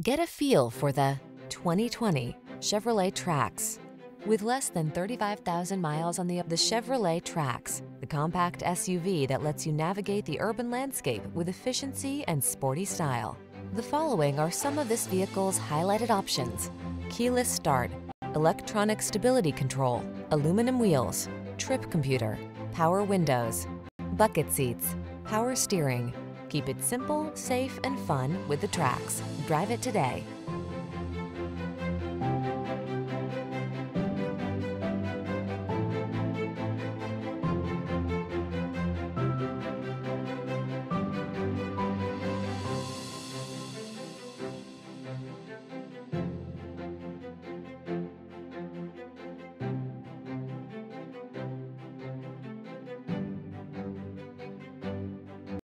Get a feel for the 2020 Chevrolet Trax. With less than 35,000 miles on the, the Chevrolet Trax, the compact SUV that lets you navigate the urban landscape with efficiency and sporty style. The following are some of this vehicle's highlighted options. Keyless start, electronic stability control, aluminum wheels, trip computer, power windows, bucket seats, power steering. Keep it simple, safe, and fun with the Trax. Drive it today.